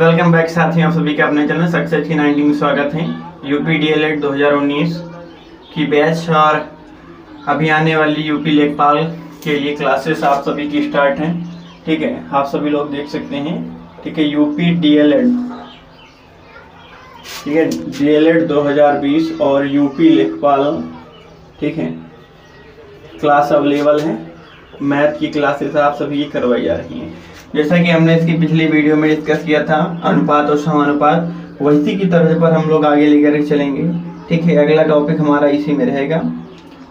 Welcome back साथियों, आप सभी का अपने चैनल सक्सेस की नाइनटी में स्वागत है। यूपी डी एल एड दो हज़ार उन्नीस की बैच और अभी आने वाली यूपी लेखपाल के लिए क्लासेस आप सभी की स्टार्ट हैं। ठीक है, आप सभी लोग देख सकते हैं। ठीक है, यूपी डी एल एड ठीक है डी एल एड दो और यूपी लेखपाल ठीक है क्लास अवेलेबल है। मैथ की क्लासेस आप सभी की करवाई जा रही हैं। जैसा कि हमने इसकी पिछली वीडियो में डिस्कस किया था अनुपात और समानुपात वैसी की तरह पर हम लोग आगे लेकर चलेंगे। ठीक है अगला टॉपिक हमारा इसी में रहेगा।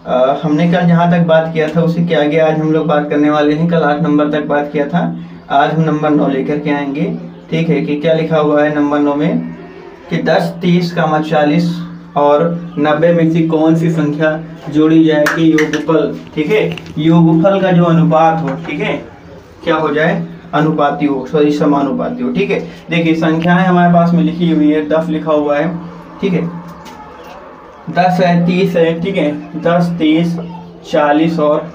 आ, हमने कल जहाँ तक बात किया था उसी के आगे आज हम लोग बात करने वाले हैं। कल आठ नंबर तक बात किया था। आज हम नंबर नौ लेकर के आएँगे। ठीक है कि क्या लिखा हुआ है नंबर नौ में? कि दस तीस का चालीस और नब्बे में से कौन सी संख्या जोड़ी जाएगी योगफल? ठीक है योगफल का जो अनुपात हो ठीक है क्या हो जाए? अनुपाती हो सॉरी समानुपाती हो ठीक है? देखिए, संख्याएँ हमारे पास में लिखी हुई है, दस लिखा हुआ है, ठीक है? दस है, तीस है, ठीक है? दस, तीस, चालीस और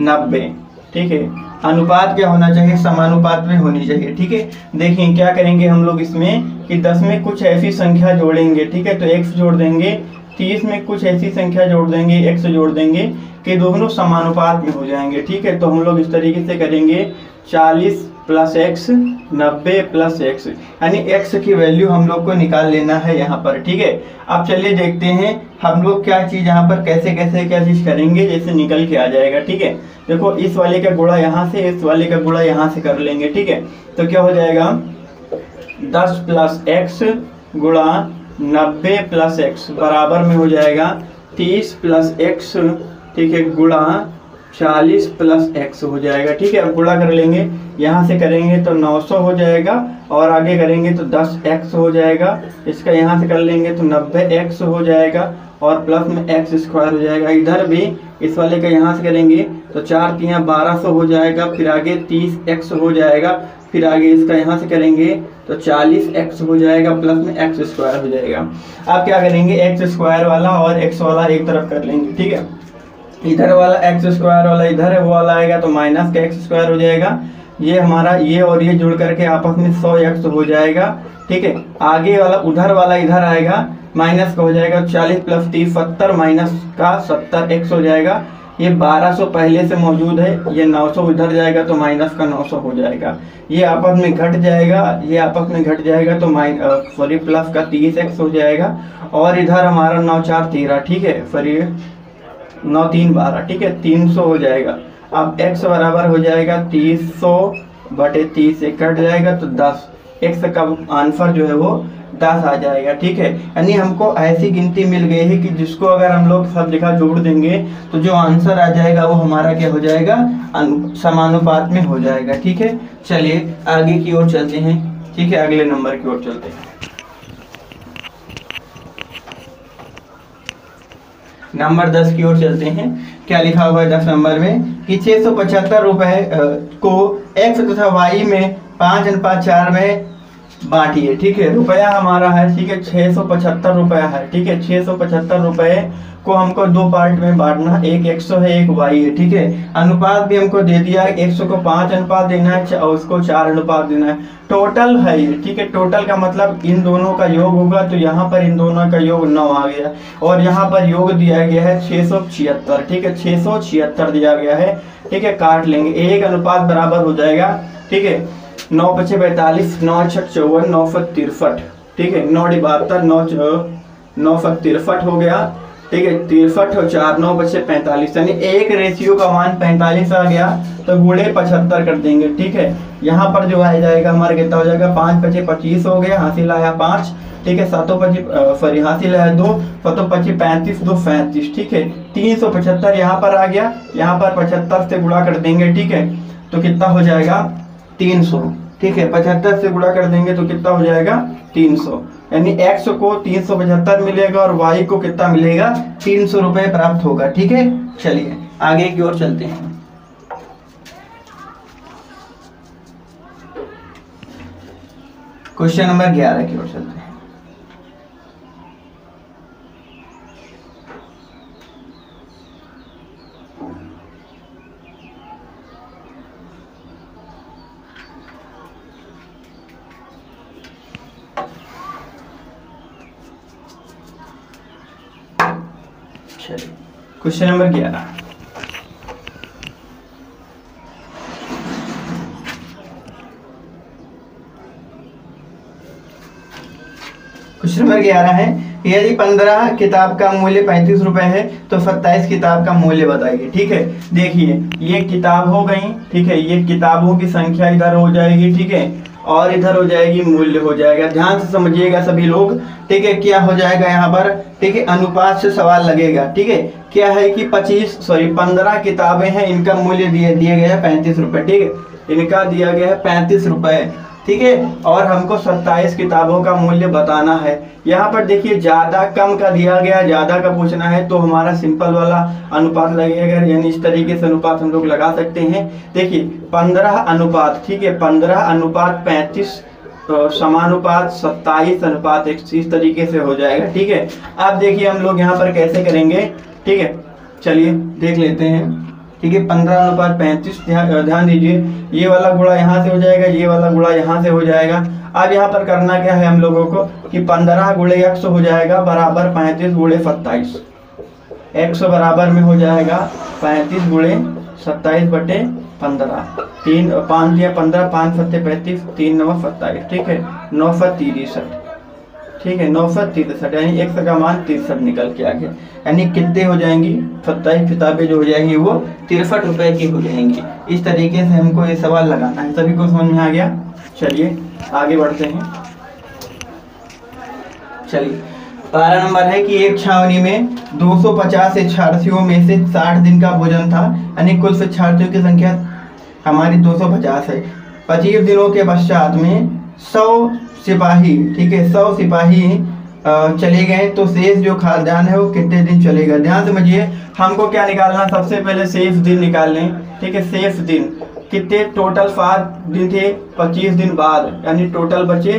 नब्बे, ठीक है? अनुपात क्या होना चाहिए? समानुपात में होनी चाहिए, ठीक है? देखिए, क्या करेंगे हम लोग इसमें कि दस में कुछ ऐसी संख्या जोड़ेंगे, ठीक है? तो एक्स जोड़ देंगे, तीस में कुछ ऐसी संख्या जोड़ देंगे एक्स जोड़ देंगे, कि दोनों समानुपात में हो जाएँगे, ठीक है? तो हम लोग इस तरीके से करेंगे चालीस प्लस एक्स नब्बे प्लस एक्स यानी एक्स की वैल्यू हम लोग को निकाल लेना है यहाँ पर, ठीक है? अब चलिए देखते हैं हम लोग क्या चीज़ यहाँ पर, कैसे कैसे, क्या चीज़ करेंगे, जैसे निकल के आ जाएगा, ठीक है? देखो, इस वाले का गुड़ा यहाँ से, इस वाले का गुड़ा यहाँ से कर लेंगे, ठीक है? तो क्या हो जाएगा? दस प्लस एक्स गुड़ा नब्बे प्लस एक्स बराबर में हो जाएगा तीस प्लस एक्स ठीक है गुड़ा चालीस प्लस एक्स हो जाएगा, ठीक है? अब गुड़ा कर लेंगे। यहाँ से करेंगे तो 900 हो जाएगा, और आगे करेंगे तो 10 एक्स हो जाएगा। इसका यहाँ से कर लेंगे तो 90 एक्स हो जाएगा, और प्लस में एक्स स्क्वायर हो जाएगा। इधर भी इस वाले का यहाँ से करेंगे तो चार तिया बारह सौ हो जाएगा, फिर आगे तीस एक्स हो जाएगा, फिर आगे इसका यहाँ से करेंगे तो चालीस एक्स हो जाएगा, प्लस में एक्स स्क्वायर हो जाएगा। आप क्या करेंगे? एक्स स्क्वायर वाला और एक्स वाला एक तरफ़ कर लेंगे, ठीक है? इधर वाला एक्स स्क्वायर वाला इधर है, वो वाला आएगा तो माइनस का एक्स स्क्वायर हो जाएगा। ये हमारा ये और ये जुड़ करके आपस में सौ एक्स हो जाएगा, ठीक है? आगे वाला, उधर वाला इधर आएगा माइनस का हो जाएगा चालीस प्लस तीस, सत्तर माइनस का सत्तर एक्स हो जाएगा। ये 1200 पहले से मौजूद है, ये 900 इधर जाएगा तो माइनस का 900 हो जाएगा। ये आपस में घट जाएगा, ये आपस में घट जाएगा तो माइन सॉरी प्लस का 30 एक्स हो जाएगा। और इधर हमारा नौ चार तेरह, ठीक है? सॉरी नौ तीन बारह, ठीक है? तीन सौ हो जाएगा। अब x बराबर हो जाएगा तीस सौ बटे तीस से कट जाएगा तो दस। x का आंसर जो है वो दस आ जाएगा, ठीक है? यानी हमको ऐसी गिनती मिल गई है कि जिसको अगर हम लोग सब जगह जोड़ देंगे तो जो आंसर आ जाएगा वो हमारा क्या हो जाएगा? समानुपात में हो जाएगा, ठीक है? चलिए आगे की ओर चलते हैं, ठीक है? अगले नंबर की ओर चलते हैं। नंबर दस की ओर चलते हैं। क्या लिखा हुआ है दस नंबर में? कि छह सौ पचहत्तर रुपए को एक्स तथा वाई में, पाँच अनुपात चार में बांटिए ठीक है? रुपया हमारा है, ठीक है? छह सौ पचहत्तर रुपया है, ठीक है? छह सौ पचहत्तर रुपए को हमको दो पार्ट में बांटना, एक एक सौ है, एक वाई है, ठीक है? अनुपात भी हमको दे दिया है, एक सौ को पाँच अनुपात देना है और उसको चार अनुपात देना है। टोटल है ये, ठीक है? टोटल का मतलब इन दोनों का योग होगा तो यहाँ पर इन दोनों का योग नौ आ गया। और यहाँ पर योग दिया गया है छह सौ छिहत्तर, ठीक है? छह सौ छिहत्तर दिया गया है, ठीक है? काट लेंगे, एक अनुपात बराबर हो जाएगा, ठीक है? नौ पचे पैंतालीस, नौ छठ चौवन, नौ फट तिरसठ। ठीक है, नौ बहत्तर नौ नौ फट तिरसठ हो गया। ठीक है, तिरसठ और चार, नौ बचे पैंतालीस। यानी एक रेशियो का मान पैंतालीस आ गया तो गुड़े पचहत्तर कर देंगे। ठीक है, यहाँ पर जो आ जाएगा, हमारा कितना हो जाएगा? पाँच पचे पच्चीस हो गया, हासिल आया पाँच। ठीक है, सातों पची सॉरी हासिल आया दो, सतों पची पैंतीस, दो पैंतीस। ठीक है, तीन सौ पचहत्तर यहाँ पर आ गया। यहाँ पर पचहत्तर से गुड़ा कर देंगे, ठीक है तो कितना हो जाएगा? तीन सौ। ठीक है, पचहत्तर से गुड़ा कर देंगे तो कितना हो जाएगा? तीन सौ। यानी एक्स को तीन सौ पचहत्तर मिलेगा और वाई को कितना मिलेगा? तीन सौ रुपए प्राप्त होगा, ठीक है? चलिए, आगे की ओर चलते हैं। क्वेश्चन नंबर ग्यारह की ओर चलते हैं चलिए क्वेश्चन नंबर ग्यारह। क्वेश्चन नंबर ग्यारह है, यदि पंद्रह किताब का मूल्य पैंतीस रुपए है तो सत्ताईस किताब का मूल्य बताइए, ठीक है? देखिए, ये किताब हो गई, ठीक है, ये किताबों की संख्या इधर हो जाएगी, ठीक है? और इधर हो जाएगी मूल्य हो जाएगा। ध्यान से समझिएगा सभी लोग, ठीक है? क्या हो जाएगा यहाँ पर? ठीक है, अनुपात से सवाल लगेगा, ठीक है? क्या है कि पच्चीस सॉरी पंद्रह किताबें हैं, इनका मूल्य दिए दिए गया है पैंतीस रुपए, ठीक है? इनका दिया गया है पैंतीस रुपए। ठीक है? और हमको सत्ताईस किताबों का मूल्य बताना है। यहाँ पर देखिए, ज़्यादा कम का दिया गया, ज़्यादा का पूछना है तो हमारा सिंपल वाला अनुपात लगेगा, यानी इस तरीके से अनुपात हम लोग लगा सकते हैं। देखिए, पंद्रह अनुपात, ठीक है? पंद्रह अनुपात पैंतीस तो समानुपात सत्ताईस अनुपात इस तरीके से हो जाएगा, ठीक है? अब देखिए हम लोग यहाँ पर कैसे करेंगे, ठीक है? चलिए, देख लेते हैं। ठीक है, पंद्रह अनुपात पैंतीस, ध्यान दीजिए। ये वाला गुड़ा यहाँ से हो जाएगा, ये वाला गुड़ा यहाँ से हो जाएगा। अब यहाँ पर करना क्या है हम लोगों को कि पंद्रह गुड़े एक हो जाएगा बराबर पैंतीस गुड़े सत्ताईस। एक बराबर में हो जाएगा पैंतीस गुड़े सत्ताईस बटे पंद्रह। तीन, पाँच दिया पंद्रह, पाँच सत्ते पैंतीस, तीन नौ सत्ताईस, ठीक है? नौ सौ तिरसठ ठीक है, नौ सौ तिरसठ यानी एक सौ का मान तिरसठ निकल के आ गया यानी कितने हो जाएँगी? सत्ताईस किताबें जो हो जाएँगी वो तिरसठ रुपए की हो जाएँगी। इस तरीके से हमको ये सवाल लगाना है। सभी को समझ में आ गया? चलिए, आगे बढ़ते हैं। चलिए, बारह नंबर है कि एक छावनी में 250 शिक्षार्थियों में से 60 दिन का भोजन था। यानी कुल शिक्षार्थियों की संख्या हमारी 250 है। पच्चीस दिनों के पश्चात में 100 सिपाही, ठीक है? सौ सिपाही चले गए। तो शेष जो खाद्यान्न है वो कितने दिन चलेगा? ध्यान समझिए, हमको क्या निकालना? सबसे पहले शेष दिन निकाल लें ठीक है? शेष दिन। कितने? टोटल सात दिन थे, पच्चीस दिन बाद, यानी टोटल बचे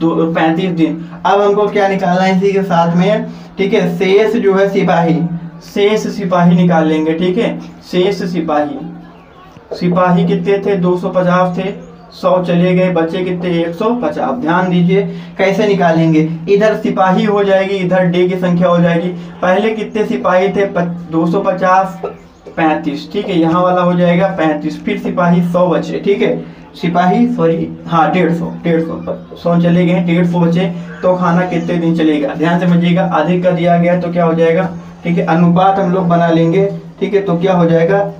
दो, पैंतीस दिन। अब हमको क्या निकालना है इसी के साथ में? ठीक है, शेष जो है सिपाही। शेष सिपाही निकाल लेंगे, ठीक है? शेष सिपाही। सिपाही कितने थे? 250 थे। सौ चले गए, बचे कितने? एक सौ पचास। ध्यान दीजिए, कैसे निकालेंगे? इधर सिपाही हो जाएगी, इधर डे की संख्या हो जाएगी। पहले कितने सिपाही थे? दो सौ पचास, पैंतीस। ठीक है, यहाँ वाला हो जाएगा पैंतीस। फिर सिपाही सौ बचे, ठीक है? सिपाही सॉरी हाँ डेढ़ सौ डेढ़ सौ। सौ चले गए, डेढ़ सौ बचे। तो खाना कितने दिन चलेगा? ध्यान समझिएगा, अधिक का दिया गया तो क्या हो जाएगा? ठीक है, अनुपात हम लोग बना लेंगे। ठीक है तो क्या हो जाएगा हाँ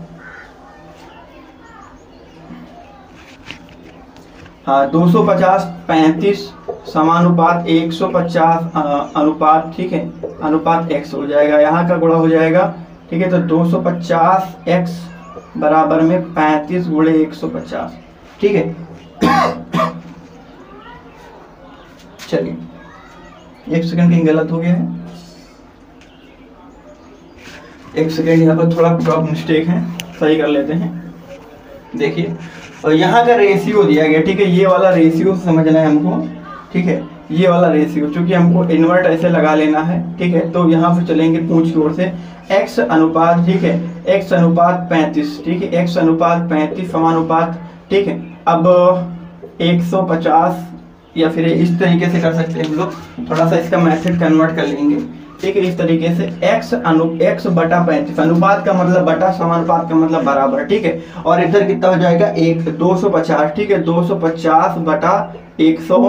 दो सौ पचास, पैंतीस, समानुपात एक सौ पचास अनुपात, ठीक है, अनुपात एक्स हो जाएगा, यहाँ का गुणा हो जाएगा, ठीक है तो दो सौ पचास एक्स बराबर में पैंतीस गुड़े एक सौ पचास, ठीक है। चलिए, एक सेकंड कहीं गलत हो गया है। एक सेकंड, यहाँ पर थोड़ा मिस्टेक है, सही कर लेते हैं। देखिए और यहाँ का रेशियो दिया गया, ठीक है? ये वाला रेशियो समझना है हमको, ठीक है? ये वाला रेशियो क्योंकि हमको इन्वर्ट ऐसे लगा लेना है, ठीक है? तो यहाँ से चलेंगे पूछ की ओर से एक्स अनुपात, ठीक है? एक्स अनुपात पैंतीस, ठीक है? एक्स अनुपात पैंतीस समानुपात, ठीक है? अब 150 या फिर इस तरीके से कर सकते हैं हम लोग। थोड़ा सा इसका मैथड कन्वर्ट कर लेंगे। ठीक है, इस तरीके से x अनु, x बटा पैंतीस, अनुपात का मतलब बटा समानुपात का मतलब बराबर, ठीक है? और इधर कितना हो जाएगा? एक, दो सौ पचास, ठीक है? दो सौ पचास बटा एक सौ,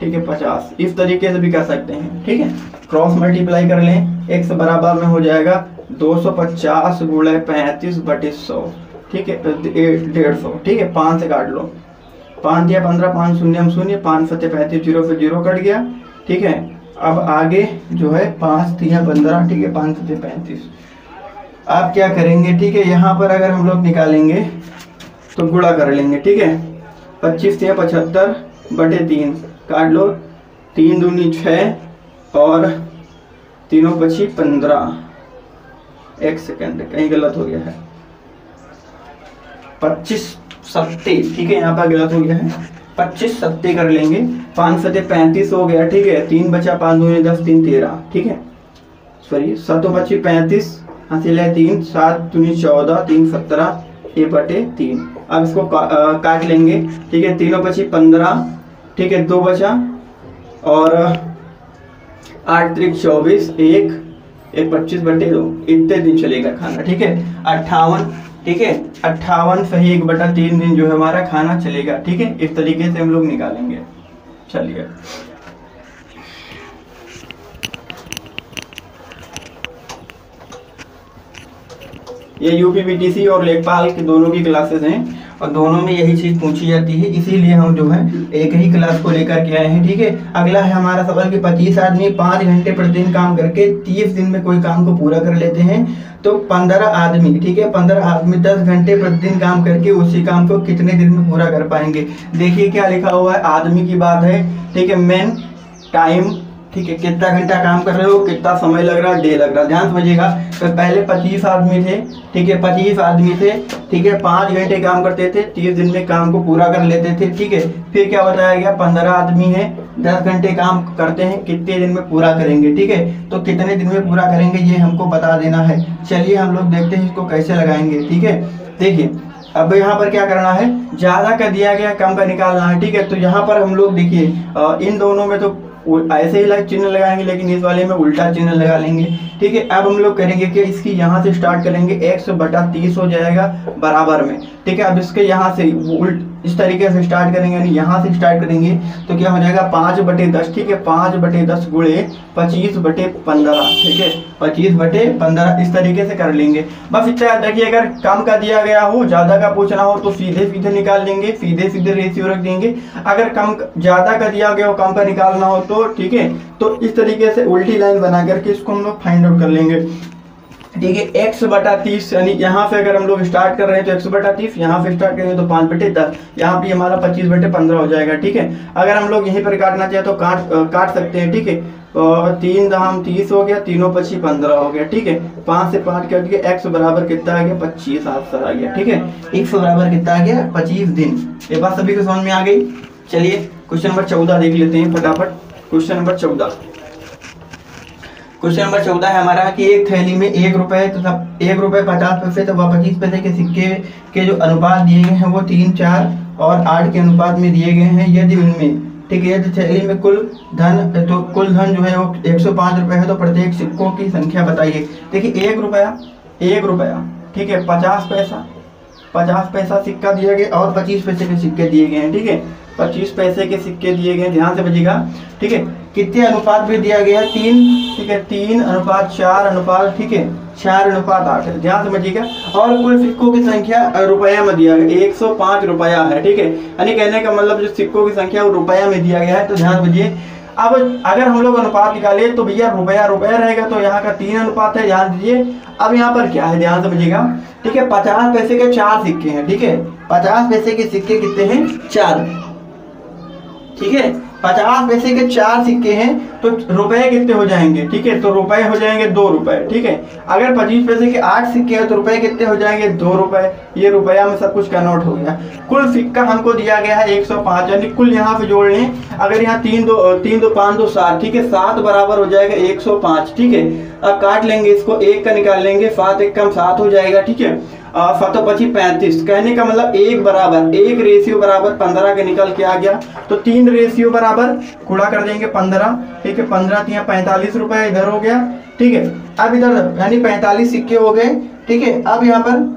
ठीक है, पचास। इस तरीके से भी कर सकते हैं, ठीक है? क्रॉस मल्टीप्लाई कर लें, x बराबर में हो जाएगा दो सौ पचास गुड़े पैंतीस बटे सौ, ठीक है? डेढ़ सौ, ठीक है? पाँच से काट लो। पाँच दिया पंद्रह, पाँच शून्य, हम शून्य, पाँच सत्य पैंतीस, ज़ीरो से ज़ीरो कट गया, ठीक है? अब आगे जो है पाँच तीन पंद्रह, ठीक है, पाँच से पैंतीस। आप क्या करेंगे, ठीक है, यहाँ पर अगर हम लोग निकालेंगे तो गुड़ा कर लेंगे, ठीक है? पच्चीस तीन पचहत्तर बटे तीन, काट लो, तीन दूनी छः और तीनों पची पंद्रह। एक सेकेंड, कहीं गलत हो गया है। पच्चीस सत्ते ठीक है, यहाँ पर गलत हो गया है। पच्चीस सत्ते कर लेंगे। पाँच सत्ते पैंतीस हो गया ठीक है? तीन बचा पाँच दो दस तीन तेरह ठीक है? सॉरी सतो पच्चीस पैंतीस हासिल है तीन सात दूनी चौदह तीन सत्रह ए बटे तीन। अब इसको का, आ, काट लेंगे ठीक है? तीनों पची पंद्रह ठीक है? दो बचा और आठ त्रिक चौबीस एक एक पच्चीस बटे दो इतने दिन चलेगा खाना ठीक है? अट्ठावन ठीक है? अट्ठावन सही, एक बटा तीन दिन जो है हमारा खाना चलेगा। ठीक है? इस तरीके से हम लोग निकालेंगे। चलिए। ये यूपीबीटीसी और लेखपाल के दोनों की क्लासेस हैं। और दोनों में यही चीज़ पूछी जाती है, इसीलिए हम जो है एक ही क्लास को लेकर के आए हैं, ठीक है? अगला है हमारा सवाल कि पच्चीस आदमी पाँच घंटे प्रतिदिन काम करके तीस दिन में कोई काम को पूरा कर लेते हैं तो पंद्रह आदमी, ठीक है? पंद्रह आदमी दस घंटे प्रतिदिन काम करके उसी काम को कितने दिन में पूरा कर पाएँगे? देखिए क्या लिखा हुआ है, आदमी की बात है, ठीक है? मेन टाइम ठीक है, कितना घंटा काम कर रहे हो, कितना समय लग रहा है, डे लग रहा है, ध्यान समझिएगा। तो पहले पच्चीस आदमी थे, ठीक है, पच्चीस आदमी थे, ठीक है, पाँच घंटे काम करते थे, तीस दिन में काम को पूरा कर लेते थे, ठीक है। फिर क्या बताया गया, पंद्रह आदमी है, दस घंटे काम करते हैं, कितने दिन में पूरा करेंगे, ठीक है। तो कितने दिन में पूरा करेंगे, ये हमको बता देना है। चलिए, हम लोग देखते हैं इसको कैसे लगाएँगे, ठीक है। देखिए, अब यहाँ पर क्या करना है, ज़्यादा का दिया गया, कम का निकालना है, ठीक है। तो यहाँ पर हम लोग देखिए इन दोनों में तो ऐसे ही लाइक चिन्ह लगाएँगे लेकिन इस वाले में उल्टा चिन्ह लगा लेंगे। ठीक है, अब हम लोग करेंगे कि इसकी यहाँ से स्टार्ट करेंगे एक्स बटा तीस हो जाएगा बराबर में। ठीक है, अब इसके यहाँ से उल्ट इस तरीके से स्टार्ट करेंगे, यानी यहाँ से स्टार्ट करेंगे तो क्या हो जाएगा, पाँच बटे दस, ठीक है, पाँच बटे दस गुड़े पच्चीस बटे पंद्रह, ठीक है, पच्चीस बटे पंद्रह, इस तरीके से कर लेंगे। बस इतना देखिए अगर कम का दिया गया हो, ज़्यादा का पूछना हो तो सीधे सीधे निकाल लेंगे, सीधे सीधे रेशियो रख देंगे। अगर कम, ज़्यादा का दिया गया हो, कम का निकालना हो तो ठीक है तो इस तरीके से उल्टी लाइन बना करके इसको हम लोग फाइंड आउट कर लेंगे। ठीक है एक्स बटा तीस, यानी यहाँ से अगर हम लोग स्टार्ट कर रहे हैं तो एक्स बटा तीस, यहाँ से स्टार्ट करेंगे तो पाँच बटे दस, यहाँ पे हमारा पच्चीस बटे पंद्रह हो जाएगा, ठीक है? अगर हम लोग यहीं पर काटना चाहे तो काट काट सकते हैं, ठीक है? और तीन दाम तीस हो गया, तीनों पच्चीस पंद्रह हो गया, ठीक है? पाँच से पाँच कट गया? एक्स बराबर कितना आ गया? पच्चीस आंसर आ गया, ठीक है? एक्स बराबर कितना आ गया? पच्चीस दिन। ये बात सभी को समझ में आ गई? चलिए क्वेश्चन नंबर चौदह देख लेते हैं फटाफट। क्वेश्चन नंबर चौदह। क्वेश्चन नंबर चौदह है हमारा कि एक थैली में एक रुपए तथा एक रुपए पचास पैसे तथा पच्चीस पैसे के सिक्के के जो अनुपात दिए गए हैं वो तीन, चार और आठ के अनुपात में दिए गए हैं यदि उनमें, ठीक है, यदि थैली में कुल धन तो कुल धन जो है वो एक सौ पाँच रुपये है तो प्रत्येक सिक्कों की संख्या बताइए। देखिए, एक रुपया एक रुपया, ठीक है, पचास पैसा पचास पैसा सिक्का दिया गया और पच्चीस पैसे के सिक्के दिए गए हैं, ठीक है। पच्चीस पैसे के सिक्के दिए गए, ध्यान से बजिएगा। ठीक है? कितने अनुपात भी दिया गया है? तीन। ठीक है? तीन अनुपात चार अनुपात, ठीक है? चार अनुपात आठ। ध्यान से बजिएगा। और कुल सिक्कों की संख्या रुपया में दिया गया। एक सौ पाँच रुपया है, ठीक है? यानी कहने का मतलब जो सिक्कों की संख्या वो रुपया में दिया गया है तो ध्यान बजिए। अब अगर हम लोग अनुपात निकाले तो भैया रुपया रुपया रहेगा तो यहाँ का तीन अनुपात है, ध्यान दीजिए। अब यहाँ पर क्या है? ध्यान समझिएगा ठीक है? पचास पैसे के चार सिक्के हैं, ठीक है? पचास पैसे के सिक्के कितने हैं? चार। ठीक है? पचास पैसे के चार सिक्के हैं तो रुपए कितने हो जाएँगे? ठीक है तो रुपए हो जाएँगे दो रुपए, ठीक है? अगर पच्चीस पैसे के आठ सिक्के हैं तो रुपए कितने हो जाएँगे? दो रुपए। ये रुपया में सब कुछ कन्वर्ट हो गया। कुल सिक्का हमको दिया गया है एक सौ पाँच, यानी कुल यहाँ पे जोड़ लें। अगर यहाँ तीन दो तीन दो पाँच दो सात, ठीक है? सात बराबर हो जाएगा एक सौ पाँच, ठीक है? अब काट लेंगे इसको, एक का निकाल लेंगे, सात एक कम सात हो जाएगा, ठीक है? सतो पची पैंतीस। कहने का मतलब एक बराबर, एक रेशियो बराबर पंद्रह के निकल के आ गया। तो तीन रेशियो बराबर गुड़ा कर देंगे पंद्रह। ठीक है, पंद्रह तीन, पैंतालीस रुपए इधर हो गया। ठीक है, अब इधर यानी पैंतालीस सिक्के हो गए। ठीक है, अब यहाँ पर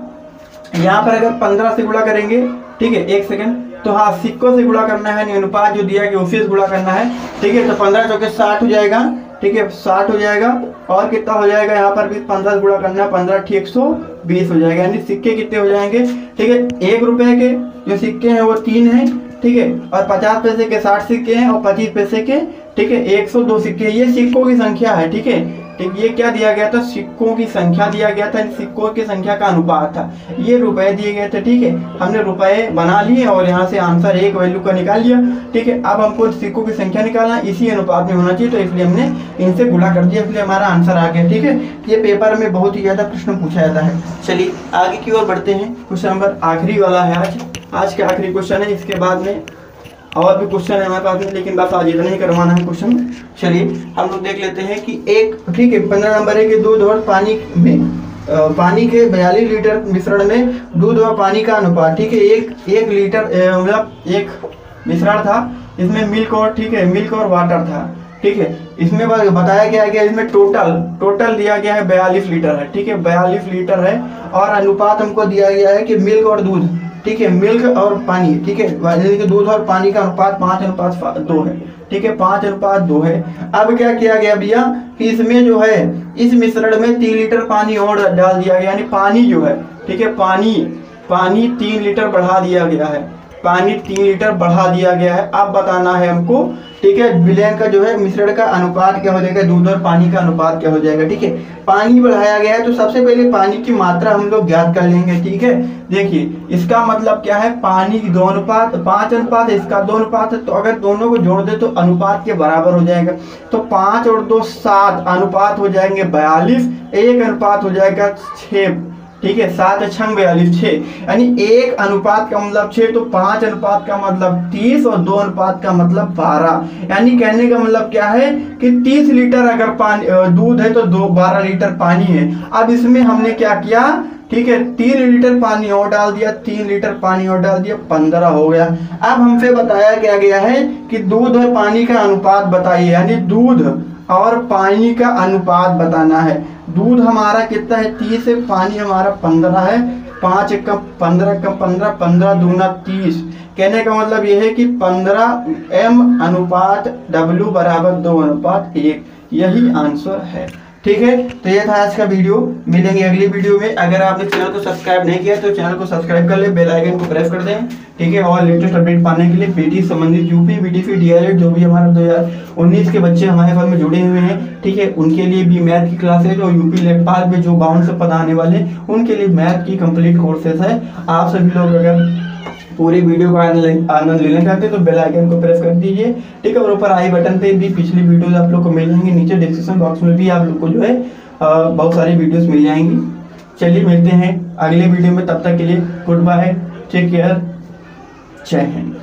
यहाँ पर अगर पंद्रह से गुड़ा करेंगे, ठीक है, एक सेकंड। तो हाँ सिक्कों से गुड़ा करना है अनुपात जो दिया गया, उसी से गुड़ा करना है। ठीक है तो पंद्रह चौके साठ हो जाएगा। ठीक है, साठ हो जाएगा और कितना हो जाएगा? यहाँ पर भी पंद्रह गुड़ा करना पंद्रह ठीक सौ बीस हो जाएगा। यानी सिक्के कितने हो जाएँगे? ठीक है, एक रुपए के जो सिक्के हैं वो तीन हैं, ठीक है, और पचास पैसे के साठ सिक्के हैं और पच्चीस पैसे के, ठीक है, एक सौ दो सिक्के ये सिक्कों की संख्या है, ठीक है। ठीक ये क्या दिया गया था? सिक्कों की संख्या दिया गया था। सिक्कों की संख्या का अनुपात था। ये रुपए दिए गए थे, ठीक है? हमने रुपए बना लिए और यहाँ से आंसर एक वैल्यू का निकाल लिया, ठीक है? अब हमको सिक्कों की संख्या निकालना इसी अनुपात में होना चाहिए तो इसलिए हमने इनसे गुड़ा कर दिया। इसलिए हमारा आंसर आ गया, ठीक है? ये पेपर में बहुत ही ज़्यादा प्रश्न पूछा जाता है। चलिए आगे की ओर बढ़ते हैं। क्वेश्चन नंबर आखिरी वाला है आज। आज का आखिरी क्वेश्चन है। इसके बाद में और भी क्वेश्चन है हमारे पास में, लेकिन बस आज इतना ही करवाना है क्वेश्चन चलिए, हम लोग देख लेते हैं कि एक, ठीक है, पंद्रह नंबर है कि दूध और पानी में पानी के बयालीस लीटर मिश्रण में दूध और पानी का अनुपात, ठीक है, एक एक लीटर मतलब एक मिश्रण था, इसमें मिल्क और, ठीक है मिल्क और वाटर था, ठीक है, इसमें बताया गया है इसमें टोटल टोटल दिया गया है बयालीस लीटर है, ठीक है, बयालीस लीटर है, और अनुपात हमको दिया गया है कि मिल्क और दूध। ठीक है, मिल्क और पानी, ठीक है? दूध और पानी का अनुपात पाँच, अनुपात दो है, ठीक है? पाँच, अनुपात दो है। अब क्या किया गया भैया? कि इसमें जो है, इस मिश्रण में तीन लीटर पानी और डाल दिया गया, यानी पानी जो है, ठीक है, पानी पानी तीन लीटर बढ़ा दिया गया है। पानी तीन लीटर बढ़ा दिया गया है। अब बताना है हमको, ठीक है, विलयन का जो है मिश्रण का अनुपात क्या हो जाएगा? दूध और पानी का अनुपात क्या हो जाएगा? ठीक है, पानी बढ़ाया गया है तो सबसे पहले पानी की मात्रा हम लोग ज्ञात कर लेंगे, ठीक है? देखिए, इसका मतलब क्या है? पानी की दो अनुपात, पाँच अनुपात इसका दो अनुपात है तो अगर दोनों को जोड़ दे तो अनुपात के बराबर हो जाएगा। तो पाँच और दो सात अनुपात हो जाएँगे बयालीस, एक अनुपात हो जाएगा छह। ठीक है, सात छंग बयालीस छः। यानी एक अनुपात का मतलब छः तो पाँच अनुपात का मतलब तीस और दो अनुपात का मतलब बारह। यानी कहने का मतलब क्या है कि तीस लीटर अगर पानी दूध है तो दो, बारह लीटर पानी है। अब इसमें हमने क्या किया? ठीक है, तीन लीटर पानी और डाल दिया, तीन लीटर पानी और डाल दिया, पंद्रह हो गया। अब हमसे बताया क्या गया है कि दूध और पानी का अनुपात बताइए। यानी दूध और पानी का अनुपात बताना है। दूध हमारा कितना है? तीस है, पानी हमारा पंद्रह है। पाँच कम पंद्रह कम पंद्रह पंद्रह दूना तीस। कहने का मतलब यह है कि पंद्रह एम अनुपात डब्ल्यू बराबर दो अनुपात एक। यही आंसर है। ठीक है? तो ये था आज का वीडियो। मिलेंगे अगली वीडियो में। अगर आपने चैनल को सब्सक्राइब नहीं किया तो चैनल को सब्सक्राइब कर ले, बेल आइकन को प्रेस कर दें। ठीक है? और लेटेस्ट अपडेट पाने के लिए पीटी संबंधित यूपी बीटीसी डीएलएड जो भी हमारा दो हज़ार उन्नीस के बच्चे हमारे घर में जुड़े हुए हैं, ठीक है? उनके लिए भी मैथ की क्लासेज और यूपी लेखपाल में जो बावन से पद आने वाले उनके लिए मैथ की कंप्लीट कोर्सेज है। आप सभी लोग अगर पूरी वीडियो का आनंद लेना चाहते हैं तो बेल आइकन को प्रेस कर दीजिए। ठीक है, और ऊपर आई बटन पे भी पिछली वीडियोस आप लोग को मिल जाएँगे। नीचे डिस्क्रिप्शन बॉक्स में भी आप लोग को जो है बहुत सारी वीडियोस मिल जाएँगी। चलिए, मिलते हैं अगले वीडियो में। तब तक के लिए गुड बाय टेक केयर जय हिंद।